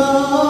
Oh.